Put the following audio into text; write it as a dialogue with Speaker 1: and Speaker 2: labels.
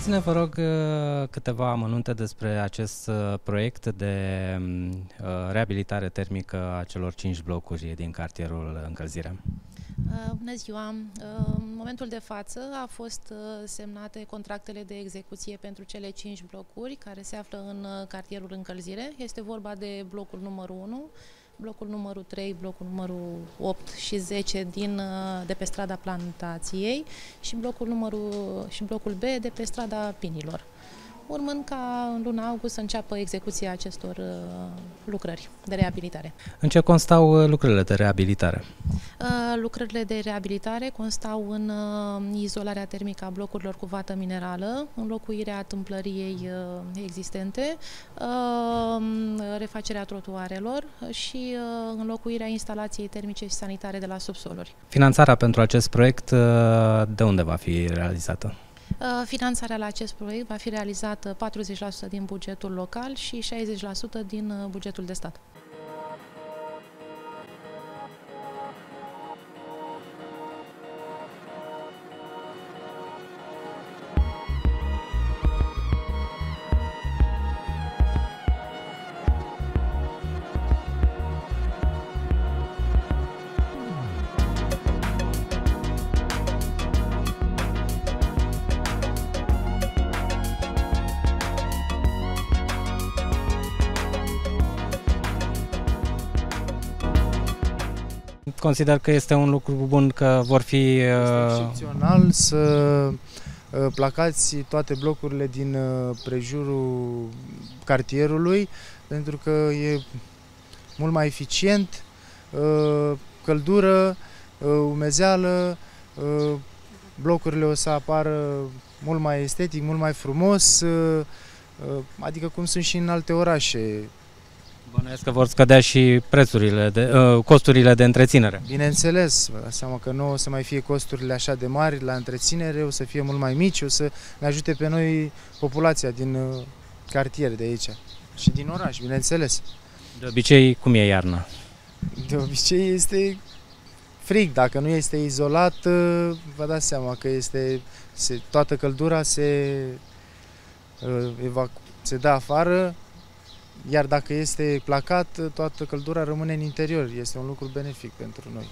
Speaker 1: Spuneți-ne, vă rog, uh, câteva amănunte despre acest uh, proiect de um, uh, reabilitare termică a celor cinci blocuri din cartierul Încălzirea.
Speaker 2: Bună ziua! În momentul de față a fost semnate contractele de execuție pentru cele cinci blocuri care se află în cartierul Încălzire. Este vorba de blocul numărul 1, blocul numărul 3, blocul numărul 8 și 10 din, de pe strada Plantației și blocul, numărul, și blocul B de pe strada Pinilor urmând ca în luna august să înceapă execuția acestor uh, lucrări de reabilitare.
Speaker 1: În ce constau uh, lucrările de reabilitare?
Speaker 2: Uh, lucrările de reabilitare constau în izolarea termică a blocurilor cu vată minerală, înlocuirea tâmplăriei existente, refacerea trotuarelor și înlocuirea instalației termice și sanitare de la subsoluri.
Speaker 1: Finanțarea pentru acest proiect de unde va fi realizată?
Speaker 2: Uh, finanțarea la acest proiect va fi realizată 40% din bugetul local și 60% din uh, bugetul de stat.
Speaker 1: Consider că este un lucru bun că vor fi...
Speaker 3: Este uh, excepțional să uh, placați toate blocurile din uh, prejurul cartierului pentru că e mult mai eficient, căldură, umezeală, blocurile o să apară mult mai estetic, mult mai frumos, adică cum sunt și în alte orașe.
Speaker 1: Bănuiesc că vor scădea și prețurile, de, uh, costurile de întreținere.
Speaker 3: Bineînțeles, vă dați seama că nu o să mai fie costurile așa de mari la întreținere, o să fie mult mai mici, o să ne ajute pe noi populația din uh, cartier de aici și din oraș, bineînțeles.
Speaker 1: De obicei, cum e iarna?
Speaker 3: De obicei este frig, dacă nu este izolat, uh, vă dați seama că este, se, toată căldura se, uh, evacu- se dă afară, iar dacă este placat, toată căldura rămâne în interior. Este un lucru benefic pentru noi.